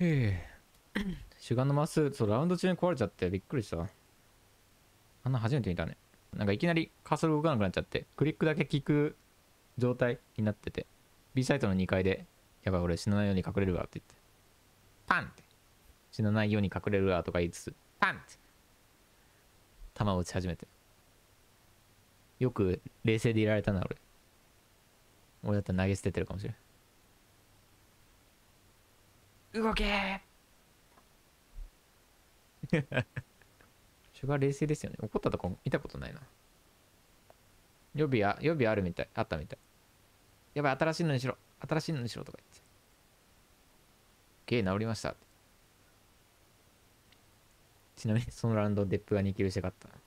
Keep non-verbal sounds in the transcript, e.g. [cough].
へえ。[clears throat] 主眼のマス、そう、ラウンド中に壊れちゃってびっくりした。あんな初めて見たね。なんかいきなりカーソル動かなくなっちゃって、クリックだけ効く状態になってて、B サイトの2階で、やばい俺死なないように隠れるわって言って、パンって。死なないように隠れるわとか言いつつ、パンって。弾を撃ち始めて。よく冷静でいられたな、俺。俺だったら投げ捨ててるかもしれん。動け [laughs] シュガー冷静ですよね。怒ったとこ見たことないな。予備あ、予備あるみたい。あったみたい。やばい、新しいのにしろ。新しいのにしろとか言って。ゲー治りました。ちなみにそのラウンド、デップが2キルして勝った。